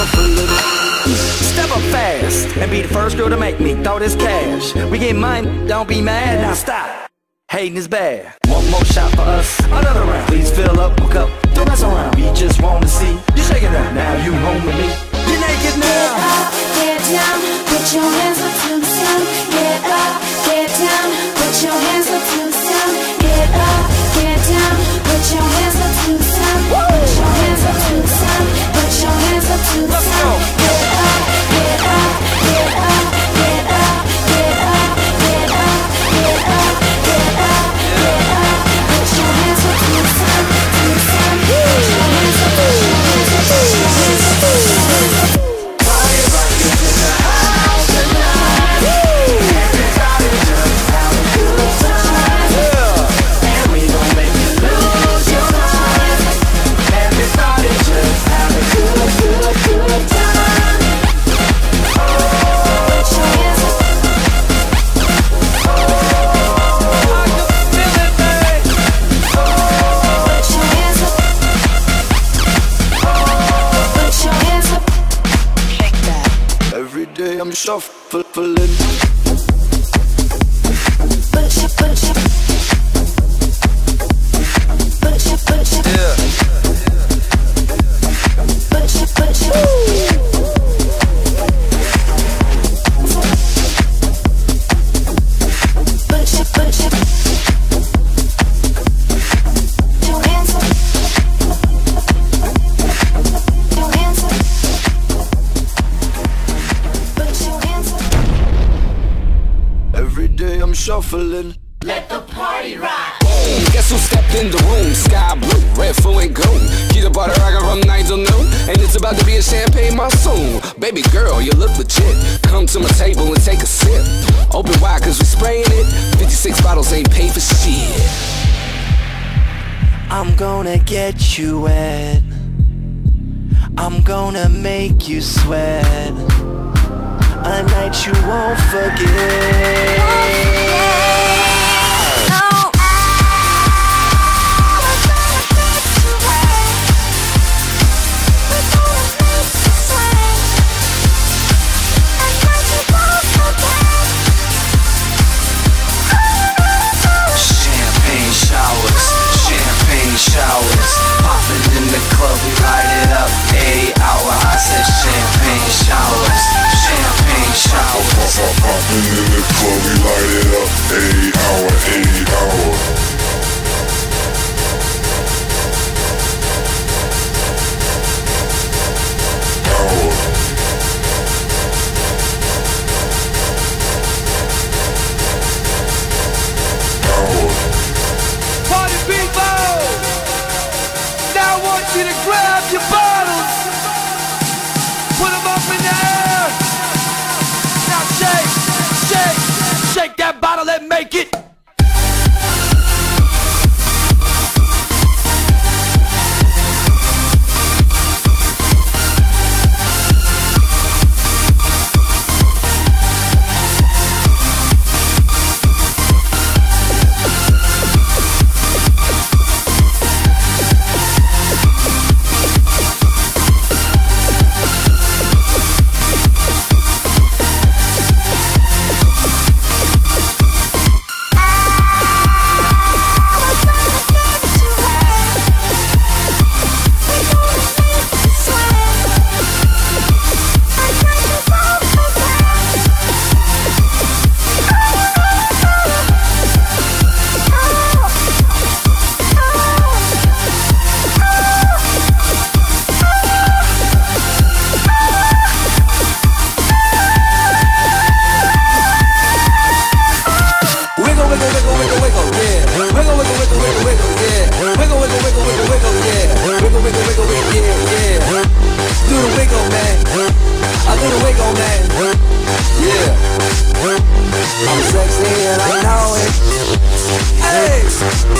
Shuffling, shuffling. Step up fast and be the first girl to make me throw this cash. We get mine, don't be mad, now stop. Hating is bad. One more shot for us, another round. Please fill up my cup, don't mess around. We just wanna see you shaking up. Now you home with me. You're naked Get up, get down, put your hands up to the sun. Get up, get down, put your hands up to the sun. Get up, get down, put your hands up to the sun. Let's go. Day I'm shuffling. Yeah. Day I'm shuffling. Guess who stepped in the room? Sky Blu, red, full and gold. Keep the butter rockin' from 9 till noon. And it's about to be a champagne monsoon. Baby girl, you look legit. Come to my table and take a sip. Open wide, cause we spraying it. 56 bottles ain't paid for shit. I'm gonna get you wet. I'm gonna make you sweat. A night you won't forget. Make it.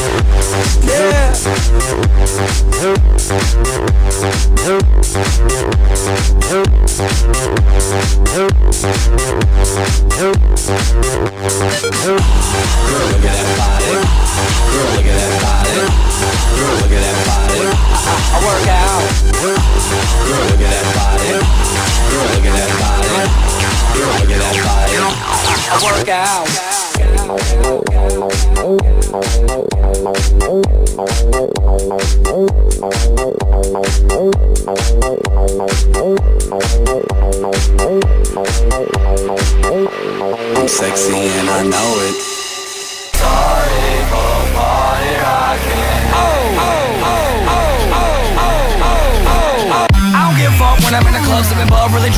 Yeah.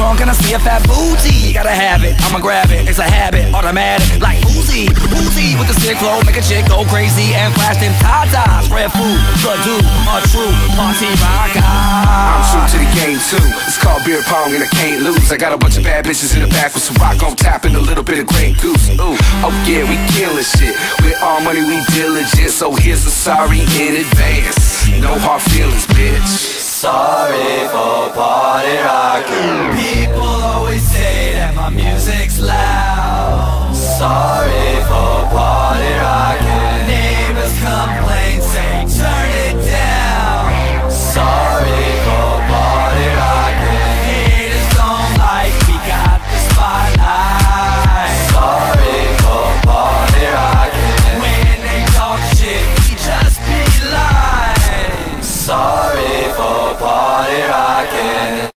Drunk and I see a fat booty. Gotta have it, I'ma grab it. It's a habit, automatic, like Uzi. Uzi with the sick flow, make a chick go crazy and flash them tatas. Redfoo, the dude, a true party rocker. I'm true to the game too. It's called beer pong and I can't lose. I got a bunch of bad bitches in the back with some rock on tap and a little bit of Grey Goose. Ooh, oh yeah, we killing shit. With all money we diligent, so here's a sorry in advance. No hard feelings, bitch. Sorry for party rocking. People always say that my music's loud. Sorry rockin'.